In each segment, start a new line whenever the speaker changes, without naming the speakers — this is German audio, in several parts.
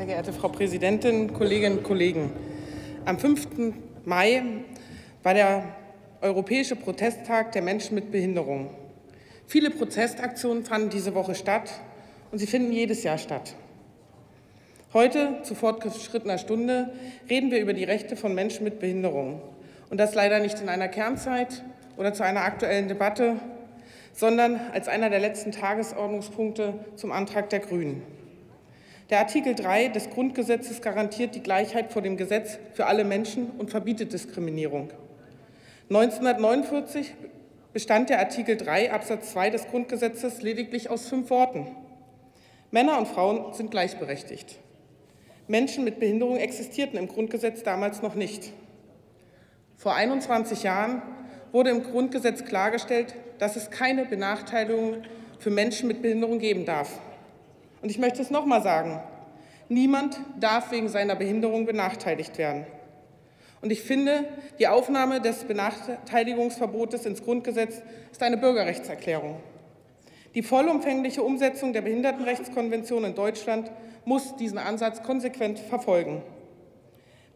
Sehr geehrte Frau Präsidentin, Kolleginnen und Kollegen! Am 5. Mai war der Europäische Protesttag der Menschen mit Behinderung. Viele Protestaktionen fanden diese Woche statt und sie finden jedes Jahr statt. Heute, zu fortgeschrittener Stunde, reden wir über die Rechte von Menschen mit Behinderung. Und das leider nicht in einer Kernzeit oder zu einer aktuellen Debatte, sondern als einer der letzten Tagesordnungspunkte zum Antrag der Grünen. Der Artikel 3 des Grundgesetzes garantiert die Gleichheit vor dem Gesetz für alle Menschen und verbietet Diskriminierung. 1949 bestand der Artikel 3 Absatz 2 des Grundgesetzes lediglich aus fünf Worten. Männer und Frauen sind gleichberechtigt. Menschen mit Behinderung existierten im Grundgesetz damals noch nicht. Vor 21 Jahren wurde im Grundgesetz klargestellt, dass es keine Benachteiligung für Menschen mit Behinderung geben darf. Und ich möchte es noch mal sagen, niemand darf wegen seiner Behinderung benachteiligt werden. Und ich finde, die Aufnahme des Benachteiligungsverbotes ins Grundgesetz ist eine Bürgerrechtserklärung. Die vollumfängliche Umsetzung der Behindertenrechtskonvention in Deutschland muss diesen Ansatz konsequent verfolgen.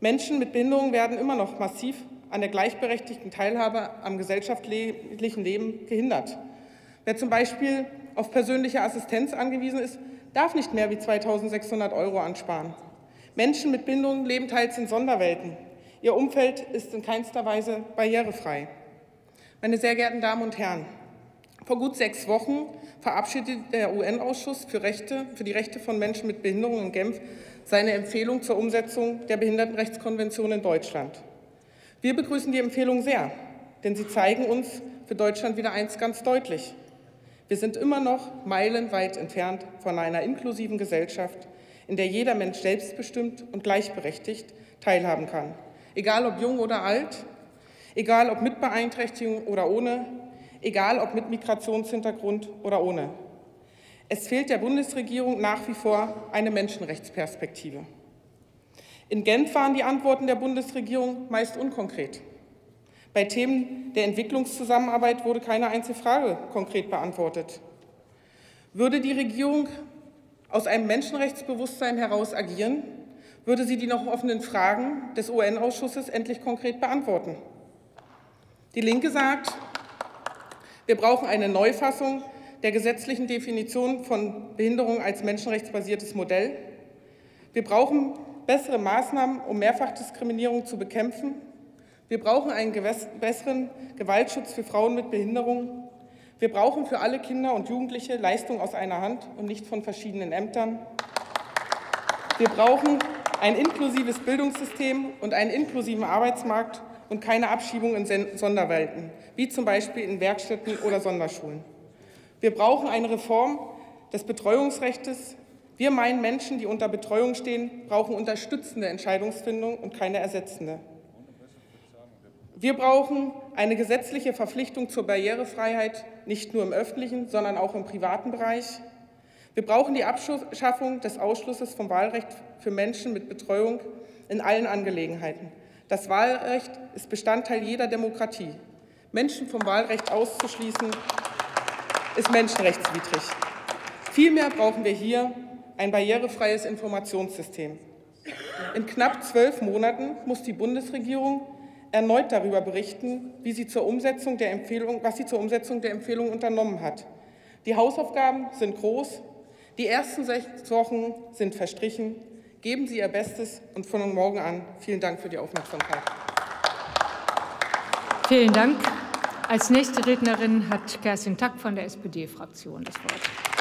Menschen mit Behinderung werden immer noch massiv an der gleichberechtigten Teilhabe am gesellschaftlichen Leben gehindert. Wer zum Beispiel auf persönliche Assistenz angewiesen ist, darf nicht mehr wie 2.600 Euro ansparen. Menschen mit Behinderung leben teils in Sonderwelten. Ihr Umfeld ist in keinster Weise barrierefrei. Meine sehr geehrten Damen und Herren, vor gut sechs Wochen verabschiedete der UN-Ausschuss für, für die Rechte von Menschen mit Behinderung in Genf seine Empfehlung zur Umsetzung der Behindertenrechtskonvention in Deutschland. Wir begrüßen die Empfehlung sehr, denn sie zeigen uns für Deutschland wieder eins ganz deutlich. Wir sind immer noch meilenweit entfernt von einer inklusiven Gesellschaft, in der jeder Mensch selbstbestimmt und gleichberechtigt teilhaben kann. Egal ob jung oder alt, egal ob mit Beeinträchtigung oder ohne, egal ob mit Migrationshintergrund oder ohne. Es fehlt der Bundesregierung nach wie vor eine Menschenrechtsperspektive. In Genf waren die Antworten der Bundesregierung meist unkonkret. Bei Themen der Entwicklungszusammenarbeit wurde keine einzige Frage konkret beantwortet. Würde die Regierung aus einem Menschenrechtsbewusstsein heraus agieren, würde sie die noch offenen Fragen des UN-Ausschusses endlich konkret beantworten. Die Linke sagt, wir brauchen eine Neufassung der gesetzlichen Definition von Behinderung als menschenrechtsbasiertes Modell. Wir brauchen bessere Maßnahmen, um Mehrfachdiskriminierung zu bekämpfen. Wir brauchen einen besseren Gewaltschutz für Frauen mit Behinderung. Wir brauchen für alle Kinder und Jugendliche Leistung aus einer Hand und nicht von verschiedenen Ämtern. Wir brauchen ein inklusives Bildungssystem und einen inklusiven Arbeitsmarkt und keine Abschiebung in Sonderwelten, wie zum Beispiel in Werkstätten oder Sonderschulen. Wir brauchen eine Reform des Betreuungsrechts. Wir meinen, Menschen, die unter Betreuung stehen, brauchen unterstützende Entscheidungsfindung und keine ersetzende. Wir brauchen eine gesetzliche Verpflichtung zur Barrierefreiheit, nicht nur im öffentlichen, sondern auch im privaten Bereich. Wir brauchen die Abschaffung des Ausschlusses vom Wahlrecht für Menschen mit Betreuung in allen Angelegenheiten. Das Wahlrecht ist Bestandteil jeder Demokratie. Menschen vom Wahlrecht auszuschließen, ist menschenrechtswidrig. Vielmehr brauchen wir hier ein barrierefreies Informationssystem. In knapp zwölf Monaten muss die Bundesregierung erneut darüber berichten, wie sie zur Umsetzung der Empfehlung, was sie zur Umsetzung der Empfehlung unternommen hat. Die Hausaufgaben sind groß. Die ersten sechs Wochen sind verstrichen. Geben Sie Ihr Bestes und von morgen an vielen Dank für die Aufmerksamkeit.
Vielen Dank. Als nächste Rednerin hat Kerstin Tack von der SPD-Fraktion das Wort.